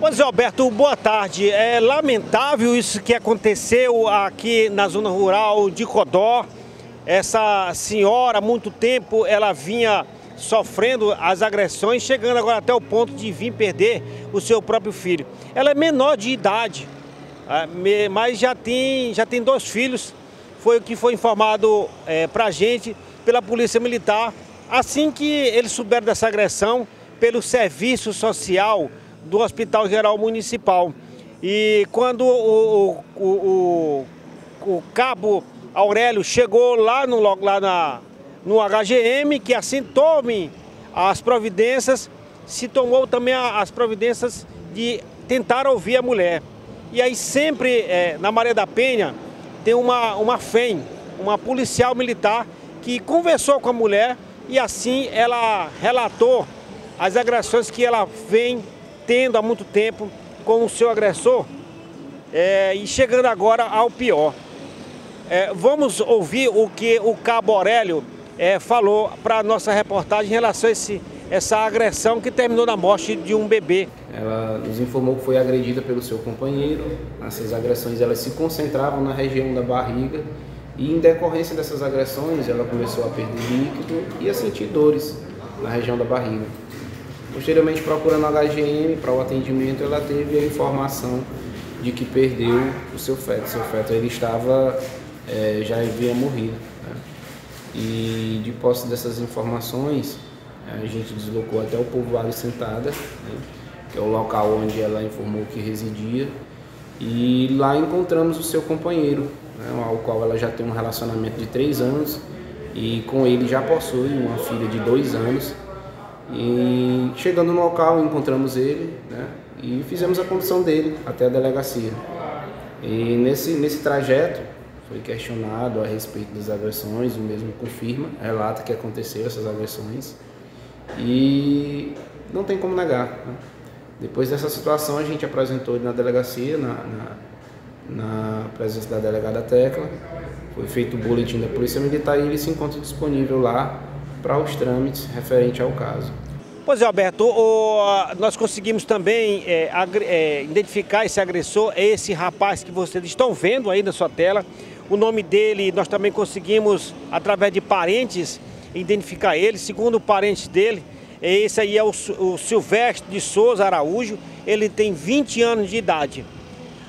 Pois é, Alberto, boa tarde. É lamentável isso que aconteceu aqui na zona rural de Codó. Essa senhora, há muito tempo, ela vinha sofrendo as agressões, chegando agora até o ponto de vir perder o seu próprio filho. Ela é menor de idade, ah, mas já tem, já tem dois filhos. Foi o que foi informado é, para a gente pela Polícia Militar. Assim que eles souberam dessa agressão, pelo Serviço Social do Hospital Geral Municipal. E quando o, o, o, o cabo Aurélio chegou lá no, lá na, no HGM, que assim tome as providências, se tomou também as providências de tentar ouvir a mulher. E aí sempre, é, na Maria da Penha, tem uma, uma FEM, uma policial militar, que conversou com a mulher e assim ela relatou as agressões que ela vem tendo há muito tempo com o seu agressor é, e chegando agora ao pior. É, vamos ouvir o que o Cabo Aurélio é, falou para a nossa reportagem em relação a esse, essa agressão que terminou na morte de um bebê. Ela nos informou que foi agredida pelo seu companheiro. Essas agressões elas se concentravam na região da barriga e em decorrência dessas agressões ela começou a perder líquido e a sentir dores na região da barriga. Posteriormente, procurando a HGM para o atendimento, ela teve a informação de que perdeu o seu feto. Seu feto ele estava, é, já havia morrido. Né? E de posse dessas informações, a gente deslocou até o povoado Sentada, né? que é o local onde ela informou que residia. E lá encontramos o seu companheiro, né? ao qual ela já tem um relacionamento de três anos e com ele já possui uma filha de dois anos e chegando no local, encontramos ele né, e fizemos a condução dele até a delegacia. E nesse, nesse trajeto foi questionado a respeito das agressões, o mesmo confirma, relata que aconteceram essas agressões e não tem como negar. Né? Depois dessa situação, a gente apresentou ele na delegacia, na, na, na presença da delegada Tecla, foi feito o boletim da Polícia Militar e ele se encontra disponível lá para os trâmites referente ao caso. Pois é, Alberto, o, nós conseguimos também é, é, identificar esse agressor, é esse rapaz que vocês estão vendo aí na sua tela. O nome dele, nós também conseguimos, através de parentes, identificar ele. Segundo o parente dele, esse aí é o, o Silvestre de Souza Araújo, ele tem 20 anos de idade.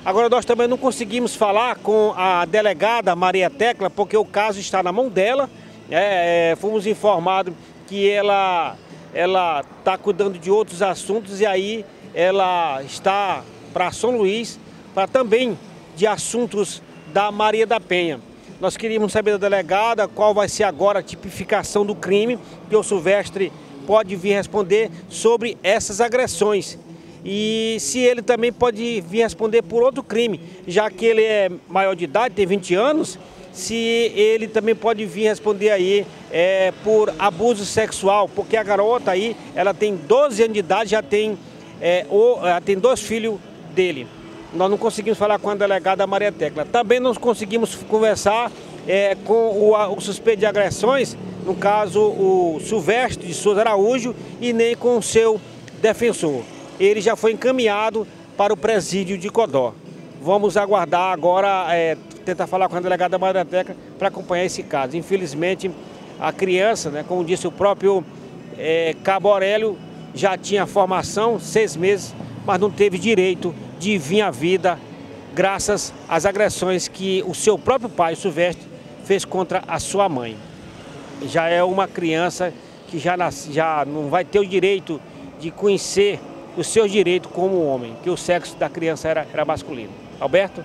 Agora nós também não conseguimos falar com a delegada Maria Tecla, porque o caso está na mão dela, é, é, fomos informados que ela ela está cuidando de outros assuntos e aí ela está para São Luís, para também de assuntos da Maria da Penha. Nós queríamos saber da delegada qual vai ser agora a tipificação do crime, que o Silvestre pode vir responder sobre essas agressões. E se ele também pode vir responder por outro crime, já que ele é maior de idade, tem 20 anos, se ele também pode vir responder aí é, por abuso sexual, porque a garota aí, ela tem 12 anos de idade, já tem, é, tem dois filhos dele. Nós não conseguimos falar com a delegada Maria Tecla. Também não conseguimos conversar é, com o, o suspeito de agressões, no caso o Silvestre de Souza Araújo, e nem com o seu defensor. Ele já foi encaminhado para o presídio de Codó. Vamos aguardar agora é, tentar falar com a delegada Maria Teca para acompanhar esse caso. Infelizmente, a criança, né, como disse o próprio é, Cabo Aurélio, já tinha formação, seis meses, mas não teve direito de vir à vida graças às agressões que o seu próprio pai, Silvestre, fez contra a sua mãe. Já é uma criança que já, nasce, já não vai ter o direito de conhecer os seus direitos como homem, que o sexo da criança era, era masculino. Alberto?